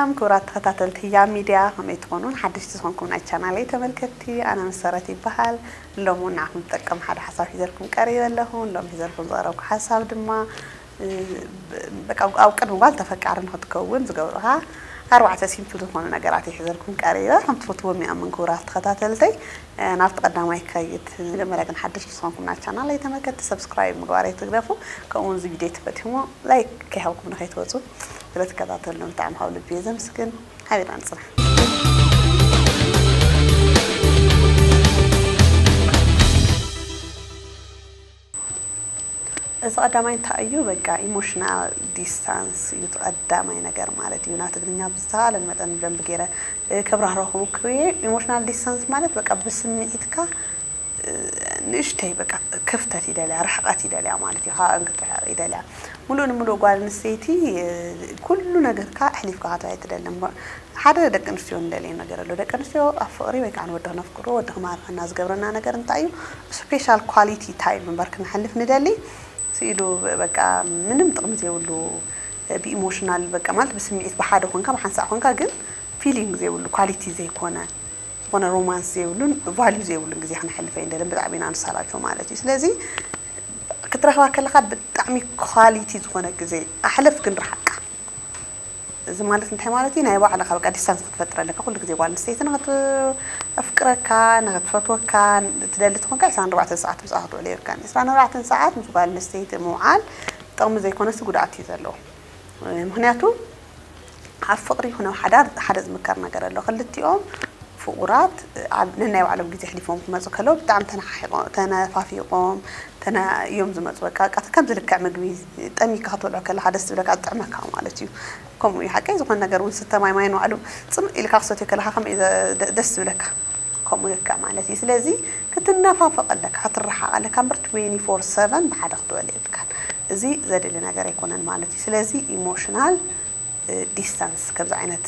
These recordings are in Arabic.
ሰላም ክብራት ተኸታተልቲ ህያ ሚድያ ከመይ ትኾኑን ሓደሽቲ ዝኾንኩም ናይ ቻናለይ ተመልከትቲ ኣነ መሰረት ይበሃል ሎም እውን ንዓኹም ዝጠቀም ሓደ ሓሳብ ሒዘልኩም ቀሪብ ኣለኹ ሎም ሒዘልኩም ዝቐረብኩ ሓሳብ ድማ ኣብ ቅድሚ ጓል ተፈቃሪ ንክትከውን ዝገብሩካ ኣርባዕተ ሲምፕል ዝኾኑ ነገራት ይሕዘልኩም ቀሪበ ከም ትፈትዎም ይኣምን ክቡራት ተኸታተልተይ ናብቲ ቀዳማይ ክከይድ መጀመርያ ግን ሓደሽ ንስኹምኩም ናብ ቻናለይ ተመልከቲ ሰብስክራይብ ምግባር ኣይትግደፉ ከምኡውን እዚ ቪድዮ ላይክ ከይሃብኩም ንከይትወፁ ስለተከታተሉን ብጣዕሚ ካብ ልብ እየ ዘምስግን ሓቢርና ንፅናሕ እዚ ቀዳማይ እንታይ እዩ በቃ ኢሞሽናል ዲስታንስ እዩ ቀዳማይ ነገር ማለት እዩ ናብ ትግርኛ ብዝተኻለን መጠን ብደንብ ገይረ ከብራህረኹም ክብየ ኢሞሽናል ዲስታንስ ማለት በቃ ብስምዒትካ ንእሽተይ በቃ ክፍተት ይደልያ ርሕቀት ይደልያ ማለት እዩ ካብኣን ክትርሕቕ ይደልያ ሙሉእ ንሙሉእ ጓል ኣንስተይቲ ኩሉ ነገርካ ኣሕሊፍካ ክትባይ ትደሊ ሓደ ደቂ ኣንስትዮ ንደልየ ነገር ኣሎ ደቂ ኣንስትዮ ኣብ ፍቅሪ ወይ ከዓ ንወዲ ክነፍቅሮ ወዲ ክማርኸና ዝገብረና ነገር እንታይ እዩ ስፔሻል ኳሊቲ ታይም እምበር ክንሕልፍ ንደሊ ሲሉ በቃ ምንም ጥቅምት የብሉ ብኢሞሽናል በቃ ማለት ብስምዒት ብሓደ ኮንካ ብሓንሳዕ ኮንካ ግን ፊሊንግ ዘይብሉ ኳሊቲ ዘይኮነ ኮነ ሮማንስ ዘይብሉን ቫልዩ ዘይብሉን ግዜ ክነሕልፈ እንደለን ብጣዕሚ ኢና ንሳላቸው ማለት እዩ ስለዚ ክትረኽባ ከለካ ብጣዕሚ ኳሊቲ ዝኾነ ግዜ ኣሕለፍ ግን ረሓቅ እዚ ማለት እንታይ ማለት እዩ ናይ ባዕልካ በቃ ዲስታንስ ክትፈጥረ ኣለካ ኩሉ ግዜ ጓል ኣንስተይቲ ንክትኣፍቅረካ ንክትፈትወካ ትደሊ ትኾንካ 24 ሰዓት ምስኣ ክትውዕል የርካን 24 ሰዓት ምስ ጓል ኣንስተይቲ ምውዓል ጥቕሚ ዘይኮነስ ጉድኣት እዩ ዘለዎ ምክንያቱ ኣብ ፍቅሪ ይኹን ኣብ ሓዳር ሓደ ዝምከር ነገር ኣሎ ክልቲኦም فقرات ننايو على بجي تحليفهم كما زكالو بتعم تنحيقون تنفافيقون تنا يوم زمت وكا كات كم زلك كعمل قوي تامي كهات ولا كلا حدس ولا كات تعمل كام على تيو كم ويا حكاية زمان نجار ونستا ماي ماي نوعلو تسم إلى خاصة كلا حكم إذا دس ولا كا كم ويا كام على تيس لازي كت النفاف قلك حط الرحى على كم بر 24 7 بعد خطوة ليلك زي زاد اللي نجار يكون المال تيس لازي emotional ዲስታንስ ከምዚ ዓይነት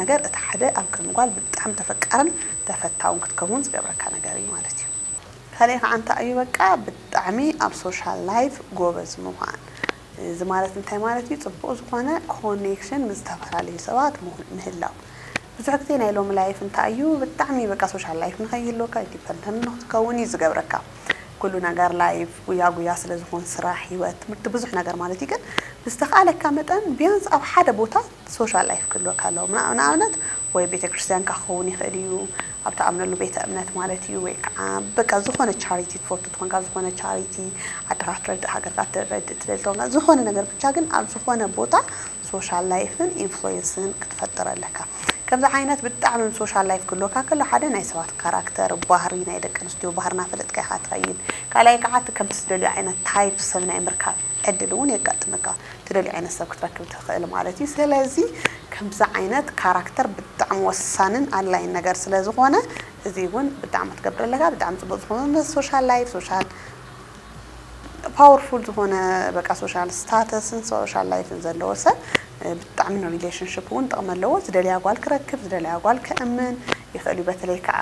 ነገር እቲ ሓደ ኣብ ክንጓል ብጣዕሚ ተፈቃርን ተፈታውን ክትከውን ዝገብረካ ነገር እዩ ማለት እዩ ካልእ ከዓ እንታይ እዩ በቃ ብጣዕሚ ኣብ ሶሻል ላይፍ ጎበዝ ምኳን እዚ ማለት እንታይ ማለት እዩ ፅቡቅ ዝኮነ ኮኔክሽን ምዝተፈላለዩ ሰባት ምህላው ብዙሕ ግዜ ናይ ሎሚ ላይፍ እንታይ እዩ ብጣዕሚ በቃ ሶሻል ላይፍ ንኸይህልወካ ኢንዲፐንደንት ንክትከውን እዩ ዝገብረካ ኩሉ ነገር ላይፍ ጉያ ጉያ ስለ ዝኾን ስራሕ ሂወት ትምህርቲ ብዙሕ ነገር ማለት እዩ ግን ብዝተኽኣለካ መጠን ቢያንስ ኣብ ሓደ ቦታ ሶሻል ላይፍ ክህልወካ ኣለዎ ንኣብነት ወይ ቤተ ክርስቲያንካ ክኸውን ይኽእል እዩ ኣብ ተኣምነሉ ቤተ እምነት ማለት እዩ ወይ ከዓ በቃ ዝኾነ ቻሪቲ ትፈቱ ትኾንካ ዝኾነ ቻሪቲ ዓድኻ ትረድእ ሃገርካ ትረድእ ትደል ተኾንካ ዝኾነ ነገር ብቻ ግን ኣብ ዝኾነ ቦታ ሶሻል ላይፍን ኢንፍሉዌንስን ክትፈጥረ ኣለካ ከምዚ ዓይነት ብጣዕሚ ሶሻል ላይፍ ክህልወካ ከሎ ሓደ ናይ ሰባት ካራክተር ባህሪ ናይ ደቂ ኣንስትዮ ባህርና ፈለጥካ ኢካ ትኸይድ ካልኣይ ከዓ እቲ ከምቲ ዝደልዩ ዓይነት ታይፕ ሰብ ናይ ምርካብ ዕድል እውን የጋጥመካ ትደልዩ ዓይነት ሰብ ክትረክብ ትኽእል ማለት እዩ ስለዚ ከምዚ ዓይነት ካራክተር ብጣዕሚ ወሳንን ኣድላይን ነገር ስለ ዝኾነ እዚ እውን ብጣዕሚ ትገብር ኣለካ ብጣዕሚ ፅቡቅ ዝኾነ ሶሻል ላይፍ ሶሻል ፓወርፉል ዝኾነ በቃ ሶሻል ስታተስን ሶሻል ላይፍን ዘለዎ ሰብ ብጣዕሚ ነው ሪሌሽንሽፕ እውን ጥቕሚ ኣለዎ ዝደልያ ጓል ክረክብ ዝደልያ ጓል ክእምን ይኽእል እዩ በተለይ ከዓ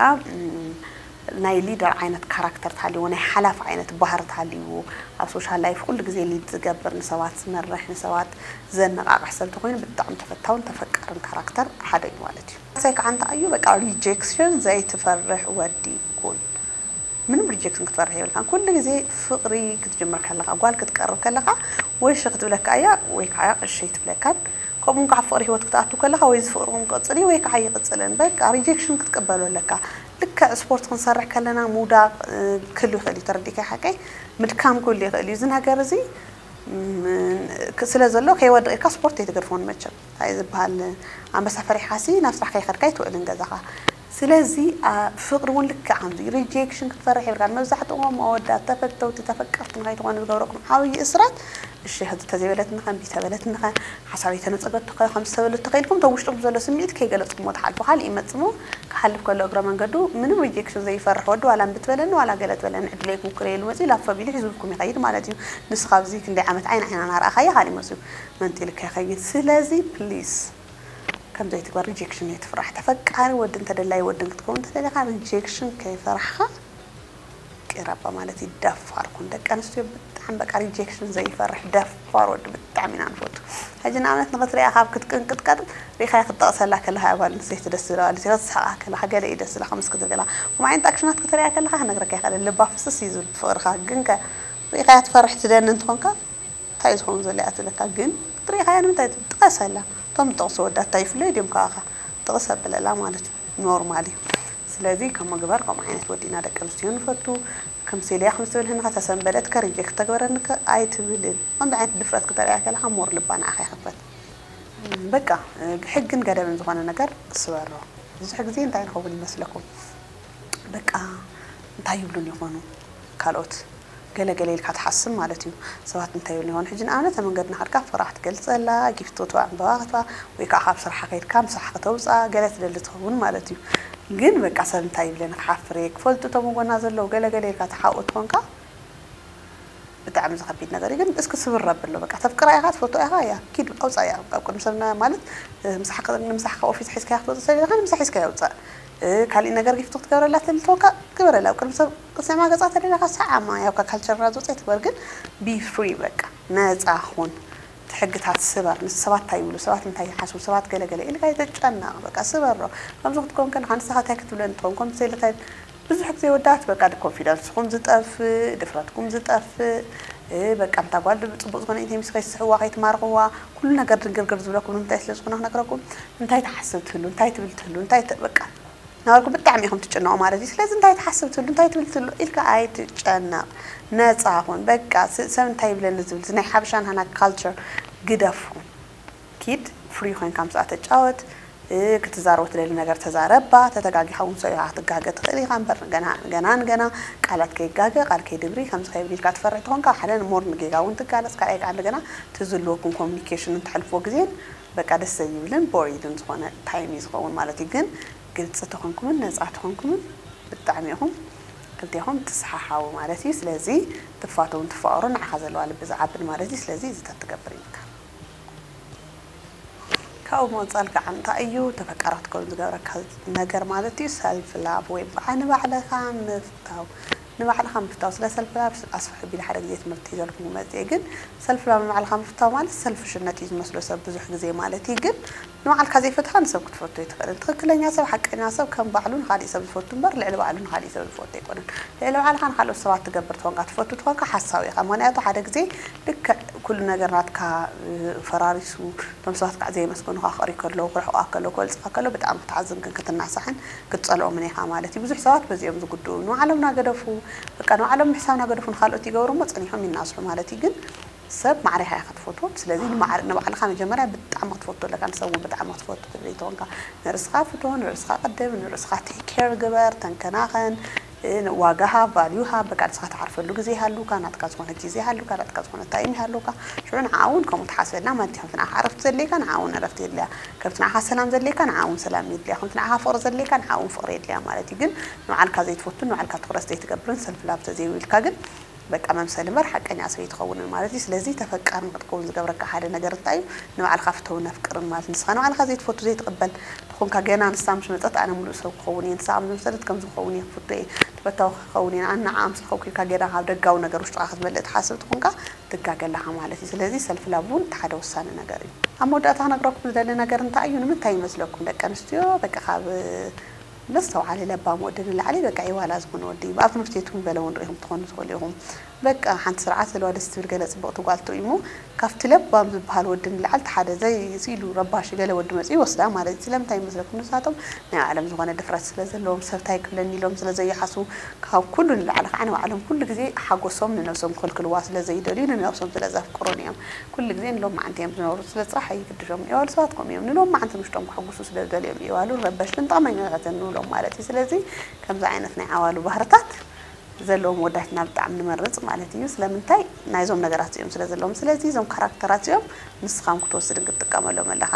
ናይ ሊደር ዓይነት ካራክተር ተሃልይዎ ናይ ሓላፍ ዓይነት ባህር ተሃልይዎ ኣብ ሶሻል ላይፍ ኩሉ ግዜ ሊድ ዝገብር ንሰባት ዝመርሕ ንሰባት ዘነቃቅሕ ሰብ እንተኮይኑ ብጣዕሚ ተፈታውን ተፈቃርን ካራክተር ሓደ እዩ ማለት እዩ ሳይ ከዓ እንታይ እዩ በቃ ሪጀክሽን ዘይትፈርሕ ወዲ ኩን ምንም ሪጀክሽን ክትፈርሕ የብልካን ኩሉ ግዜ ፍቅሪ ክትጅምር ከለካ ጓል ክትቀርብ ከለካ ወይ ሽክ ዝብለካ እያ ወይ ከዓ ቅርሺ ትብለካን ከምኡ ከዓ ፍቅሪ ሂወት ክትኣቱ ከለካ ወይ ዝፍቅርኩም ቅፅል ወይ ከዓ ይቅፅልን በቃ ሪጀክሽን ክትቀበሉ ኣለካ ልክዕ ስፖርት ክንሰርሕ ከለና ምውዳቅ ክህሉ ይኽእል እዩ ተረዲእካ ሓቀይ ምድካም ክህሉ ይኽእል እዩ እዚ ነገር እዚ ስለ ዘሎ ከይወድቕ ኢልካ ስፖርት ኣይትገድፎን መቸም እንታይ ዝበሃል ኣንበሳ ፈሪሓሲ ናብ ስራሕ ከይኸድካ ይትውዕልን ገዛኻ ስለዚ ፍቅሪ እውን ልክዕ ከምዚ ሪጀክሽን ክትፈርሕ ይብልካ መብዛሕትኦም ኣወዳት ተፈተውቲ ተፈቀርቲ ንኸይትኾኑ ዝገብረኩም ዓብዪ እስራት الشهادة تزبلتنا خم بتبلتنا خم حصريتنا تقدر تقال خم تبلت تقالكم توش تبزل سميت كي جلس موت حال بحال إما تسمو كحال بكل أجر من قدو من ريجكشن زي فرحود ولا بتبلن ولا جلت بلن إدليك وكريل وزي لفة بيل حزبكم يغير مالتي نسخة زي كندي عمت عين حين أنا رأخي حالي مسو من تلك يا خيجي سلازي بليس كم زي تقول ريجكشن يتفرح تفكر ودن تدلاي ودن تكون تدلاي خم ريجكشن كيف رحها ربا مالتي دفار كون دك أنا سوي بتعم بك ريجكشن زي فرح دفار ود بتعمين عن فوت هجي نعملت نبت ريا هاب كت كن كت كت ريا خي خد تأصل لك لها أول نسيت تدسلا اللي تغصح كلها حاجة لي دسلا خمس كت كلها وما عند أكشنات كت ريا كلها هنقرأ كي خلي اللي بافس سيزو بفور خا جنك ريا خي تفرح تدان أنت خنك هاي زخون زلي أتلك جن ريا خي أنا متى تغصلا تم تغصو ودات تايفلو ديم كاخا تغصب بلا لا مالتي نورمالي ስለዚ ከም ምግባር ከምኡ ዓይነት ወዲእና ደቂ ኣንስትዮ ንፈቱ ከምሲኢልያ ከም ዝትብል ህንኻ ተሰንበለት ከርጀ ክተግበረኒ ኣይትብልን ከምዚ ዓይነት ድፍረት ክተሪያ ከለካ ሞር ልባ ንዓኻ ይኽፈት በቃ ሕግን ገደብን ዝኾነ ነገር ስበሮ ብዙሕ ግዜ እንታይ ንኸውን ይመስለኩም በቃ እንታይ ይብሉን ይኾኑ ካልኦት ገለገለ ኢልካ ትሓስብ ማለት እዩ ሰባት እንታይ ይብሉ ይኾኑ ሕጂ ንኣብነት መንገዲ ንካድካ ፍራሕ ትገልፀላ ጊፍቶ ትዋ ዕምበባ ክትባ ወይ ከዓ ካብ ስራሓ ከይድካ ምስራሕ ክተውፃ ገለ ትደሊ ትኸውን ማለት እዩ جن بكسل تايب لنا حفريك فولتو تمو قلنا زلو قلا قلا يركا تحاوت فونكا بتعمل زخبيت نظري جن اسكو سب الرب اللو بكا تفكر اي غات فوتو اي غايا كيد او صايا كون مسلنا مالت مسحق نمسحق او فيس حيس كاي اخطوط سايا غان مسح حيس كاي اوطا كالي نغر كيف تخت كبر لاتل توكا كبر لا كون مسل قسما غزات لنا غا ساعه ما ياوكا كالتشر رازو تيت برغن بي فري بكا نزا هون ሕግታት ስበር ምስ ሰባት እንታይ ይብሉ ሰባት እንታይ ይሓስቡ ሰባት ገለገለ ኢልካ የተጨና በቃ ስበሮ ከምዚ ክትኮን ከን ሓንስኻ እንታይ ክትብለን ትኾን ከምዚ ኢለታይ ብዙሕ ግዜ ወዳት በቃ ኮንፊደንስኩም ዝጠፍእ ድፍረትኩም ዝጠፍእ በቃ እንታ ጓል ፅቡቅ ዝኾነ ኢንተ ምስ ከይስሕዋ ከይትማርኽዋ ኩሉ ነገር ድንግርግር ዝብለኩም እንታይ ስለ ዝኾነ ክነግረኩም እንታይ ትሓስብ ትህሉ እንታይ ትብል ትህሉ እንታይ በቃ ናበልኩ ብጣዕሚ ኢኹም ትጭነቁ ማለት እዩ ስለዚ እንታይ ትሓስብ ትብሉ እንታይ ትብል ትብሉ ኢልካ ኣይትጨነቕ ነፃ ኹን በቃ ሰብ እንታይ ይብለኒ ዝብል ናይ ሓበሻ ናሃና ካልቸር ግደፉ ኪድ ፍሪ ኮይንካ ምስኣ ተጫወት ክትዛረቦ ትደሊ ነገር ተዛረባ ተተጋጊኻ ውን ሰብ ክትጋገ ትኽእል ኢኻ በር ገና ንገና ቃላት ከይጋገ ቃል ከይድብሪ ከምዚ ከይብሊ ኢልካ ትፈርሕ ትኾን ሓደ ሞር ንጌጋ እውን ትጋለፅ ካልኣይ ከዓ እንደገና ትዝልወኩም ኮሚኒኬሽን እንትሕልፍዎ ግዜን በቃ ደስ ዘይብልን ቦሪድን ዝኾነ ታይም እዩ ዝኸውን ማለት እዩ ግን قلت تخونكم نزع تخونكم بالتعميهم قلت يهم تصحح أو مارسي سلزي تفاتو وتفارو نعخذ الوال بزعب المارسي سلزي زي تتقبرينك كاو مو تسالك عن تأيو تفكرات كل زغورك نجر مالتي سلف لاب وين بعين بعدها مفتاو ንባዕልኻ ምፍታው ስለ ሰልፍላብ ኣስፍሑ ቢል ሓደ ግዜ ትምህርቲ እዩ ዘለኩም መፅአ ግን ሰልፍላብ ንባዕልኻ ምፍታው ማለት ሰልፍሽነት እዩ ዝመስሎ ሰብ ብዙሕ ግዜ ማለት እዩ ግን ንባዕልካ ዘይፈትካ ንሰብ ክትፈቱ ይትኽእልን ትኽክለኛ ሰብ ሓቀኛ ሰብ ከም ባዕሉ ንካሊእ ሰብ ዝፈቱ እምበር ልዕሊ ባዕሉ ንካሊእ ሰብ ዝፈቱ ኣይኮነን ልዕሊ ባዕልካ ንካልኦት ሰባት ትገብር ትኮንካ ትፈቱ ትኮንካ ሓሳዊ ኢኻ ምክንያቱ ሓደ ግዜ ልክዕ ኩሉ ነገርናትካ ፈራሪሱ ሰባት ዘይመስገኑ ካ ክቅሪ ከለዉ ክርሕቑካ ከሎ ክበልፅካ ከሎ ብጣዕሚ ክትዓዝን ግን ክትናስሕን ክትፀልኦምን ኢኻ ማለት እዩ ብዙሕ ሰባት በዚኦም ዝጉድኡ ንባዕሎም ናገደፉ በቃ ንባዕሎም ምሕሳብ ናገደፉ ንካልኦት ይገብሩ ሞ ፀኒሖም ይናስሑ ማለት እዩ ግን ሰብ ማዕሪኻ ኢኻ ክትፈትዎ ስለዚ ንባዕልካ መጀመርያ ብጣዕሚ ክትፈትዎ ኣለካ ንሰብ ብጣዕሚ ክትፈትዎ ድሌትወንካ ንርእስኻ ፍትዎ ንርእስኻ ቅድም ንርእስኻ ቴክ ኬር ግበር ተንከናኸን واجها فاليوها بكارت سخت عارفة لو جزي هالوكا ناتكاز كونت جزي هالوكا ناتكاز كونت تايم هالوكا شو نعاون كم تحاسبنا ما أنت خمتنا عرفت اللي كان عاون عرفت اللي كمتنا عها سلام زلي كان عاون سلام يدلي خمتنا عها فور زلي كان عاون فور يدلي مالتي جن نوع الكازيت فوتن نوع الكاتورس تيتقبلن سلف لاب تزي ويلكاجن በቃ መምሰል መርሓቀኛ ሰብ ይትኸውንን ማለት سلزي تفكر ተፈቃሪ ንክትከውን ዝገብረካ ሓደ ነገር እንታይ እዩ ንባዕልካ ፍትው ነፍቅርን ማለት ንስኻ ንባዕልካ ዘይትፈቱ ዘይትቕበል ኮንካ ገና ንሳ ምስ መፀት ኣነ ሙሉእ ሰብ ክኸውን እየ ንሳ ምዝመሰለት ከምዚ ክኸውን እየ ክፍቶ እየ ተፈታዊ ክኸውን እየ ኣና ኣምስልከ ኮልካ ገና ካብ ደጋዊ ነገር ውሽጡ ክትበልእ ትሓስብ ትኾንካ ትጋገለኻ ማለት እዩ ስለዚ ሰልፍ ላብ እውን እቲ ሓደ ወሳኒ ነገር እዩ ኣብ መወዳእታ ክነግረኩም ዝደሊ ነገር እንታይ እዩ ንምንታይ ይመስለኩም ደቂ ኣንስትዮ በቂ ካብ መስተውዓለ ለባ ወዲ ንላዕሊ በቂ ይዋላ ዝኾነ ወዲ ኣብ ትምህርቲ ቤት በለ እውን ትኾኑ ትኽእሉ ኢኹም በቃ ሓንቲ ስርዓት ዘልዋ ደስ ትብል ገለ ፅቡቕቲ ጓል እዩ እሞ ካብቲ ለባም ዝበሃል ወዲ ንላዓልቲ ሓደ ዘይኢሉ ረባሽ ገለ ወዲ መፅኡ ይወስዳ ማለት እዩ ስለምንታይ ይመስለኩም ንሳቶም ናይ ባዕሎም ዝኾነ ድፍረት ስለ ዘለዎም ሰብታይ ክብለኒ ኢሎም ስለዘይሓስቡ ካብ ኩሉ ንላዕሊ ከዓ ንባዕሎም ኩሉ ግዜ ሓጎሶም ንነብሶም ክልክልዋ ስለዘይደልዩ ንነብሶም ስለዘፍቅሩን እዮም ኩሉ ግዜ ንሎም መዓንቲ እዮም ዝነብሩ ስለ ጥራሕ ኣይግድሾም እዋሉ ሰባትኩም እዮም ንሎም መዓንቲ ምሽቶም ክሕጉሱ ስለ ዝደልዮም እዋሉ ረበሽትን ጠቕመኛታትን ንብሎም ማለት እዩ ስለዚ ከምዚ ዓይነት ናይ ዓዋሉ ባህርታት ዘለዎም ወዳትና ብጣዕሚ ንመርፅ ማለት እዩ ስለምንታይ ናይዞም ነገራት እዮም ስለ ዘለዎም ስለዚ እዞም ካራክተራት እዮም ንስኻም ክትወስድን ክትጥቀመሎም ኣለካ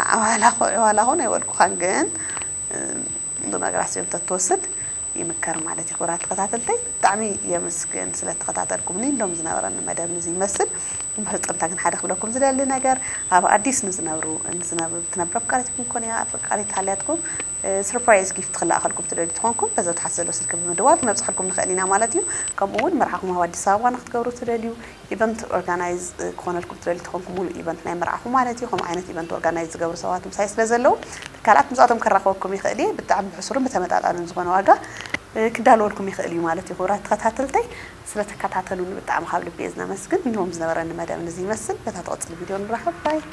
ኣባላ ኹን ኣይወልኩኻን ግን እዞም ነገራት እዮም ተትወስድ ይምከር ማለት እዩ ክብራት ተከታተልተይ ብጣዕሚ የምስግን ስለ ተከታተልኩምኒ ሎም ዝነበረኒ መደብ ንዚ ይመስል ብፍጥምታ ግን ሓደ ክብለኩም ዝደሊ ነገር ኣብ ኣዲስ ንዝነብሩ ንዝነብሩ ትነብረ ፍቃሪትኩም ኮን ፍቃሪት ሃልያትኩም سربرايز كيف تخلأخلكم تدلي تخونكم بزو تحسلو سلك بمدوال نبصحلكم نخلينا مالتيو كم أول مرحكم هو دي سوا نختبرو تدليو إيفنت أورجانايز كونالكم تدلي تخونكم مول إيفنت ناي مرحكم مالتيو خم عينت إيفنت أورجانايز جبر سواتم سايس لزلو كالات مزاتم كرخوكم يخلي بتعب حصرهم بتمتع على نزغن واجا ክዳልወልኩም ይኽእል እዩ ማለት እዩ ክቡራት ተኸታተልተይ ስለ ተከታተሉን ብጣዕሚ ካብ ልቤ ዝነመስግን እንሆም ዝነበረኒ መደብ ንዚ ይመስል በታ ተቐፅል ቪድዮ ንራኸብ ባይ